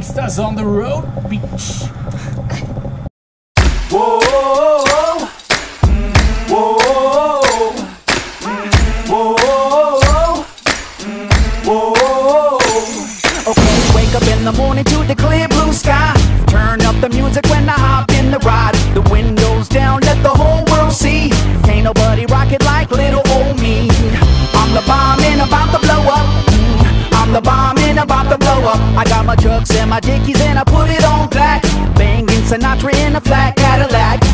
gangsters on the road, bitch. Whoa, whoa, whoa, whoa. Okay, wake up in the morning to the clear blue sky. Turn up the music when I hop in the ride. The windows down, let the whole world see. Ain't nobody rock it like little old me. I'm the bomb and about to my trucks and my dickies and I put it on black. Banging Sinatra in a flat Cadillac.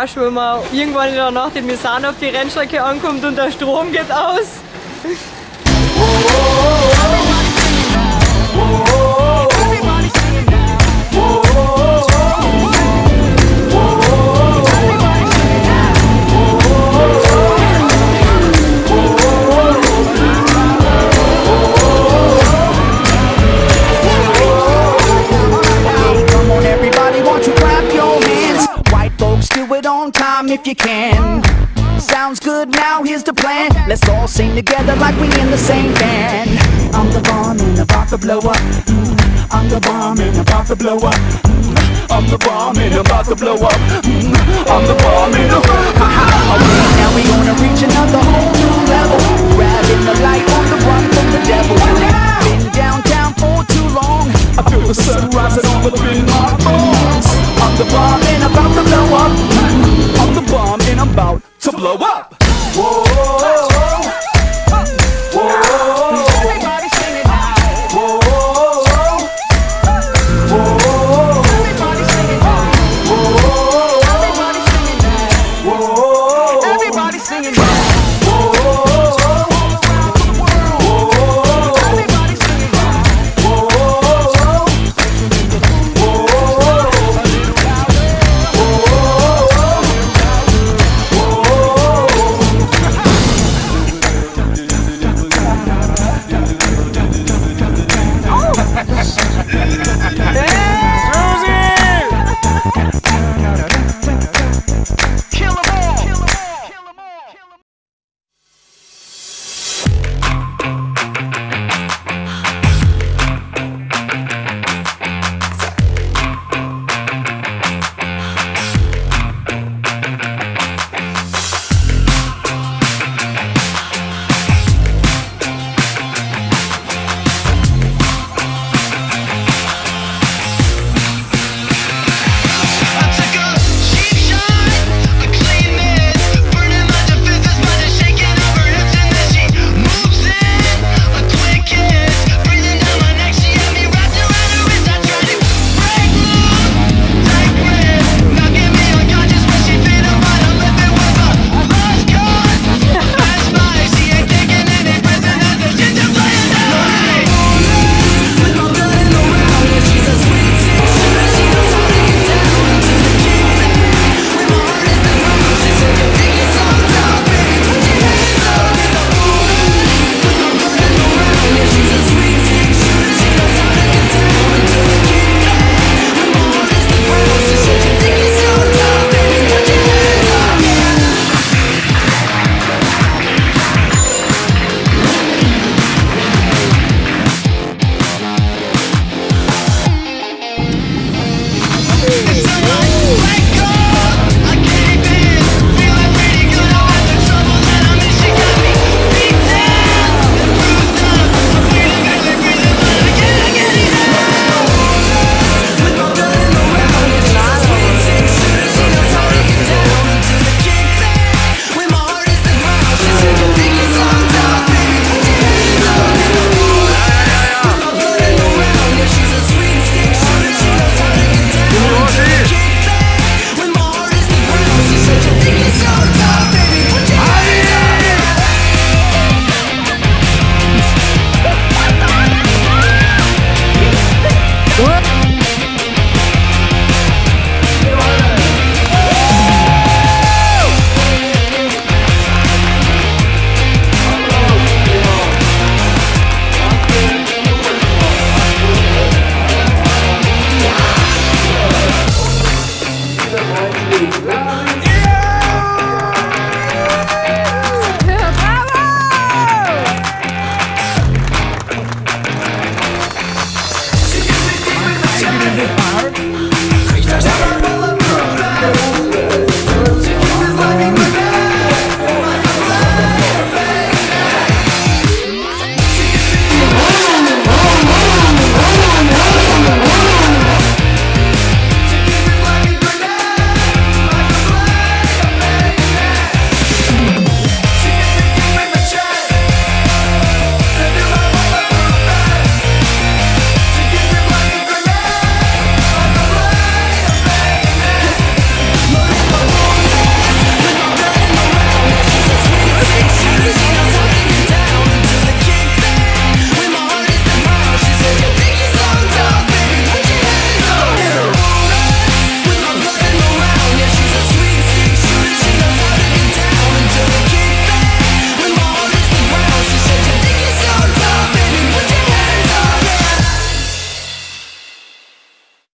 Arsch, wenn man irgendwann in der Nacht in Misan auf die Rennstrecke ankommt und der Strom geht aus. Do it on time if you can. Sounds good, now here's the plan. Let's all sing together like we in the same band. I'm the bomb and about to blow up. Mm, I'm the bomb and about to blow up. Mm, I'm the bomb and about to blow up. Mm, I'm the bomb and Okay, now we gonna reach another whole new level. Grabbing the light on the run from the devil. Been downtown for too long. I feel the sun rising blow up.